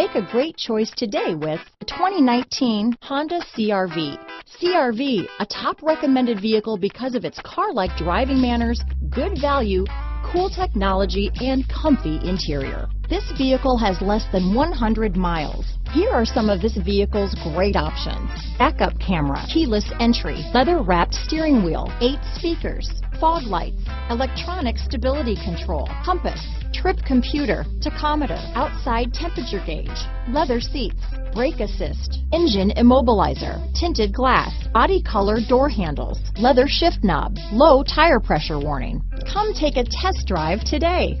Make a great choice today with the 2019 Honda CRV. CRV, a top recommended vehicle because of its car-like driving manners, good value, cool technology, and comfy interior. This vehicle has less than 100 miles. Here are some of this vehicle's great options. Backup camera, keyless entry, leather wrapped steering wheel, eight speakers, fog lights, electronic stability control, compass, trip computer, tachometer, outside temperature gauge, leather seats, brake assist, engine immobilizer, tinted glass, body color door handles, leather shift knob, low tire pressure warning. Come take a test drive today.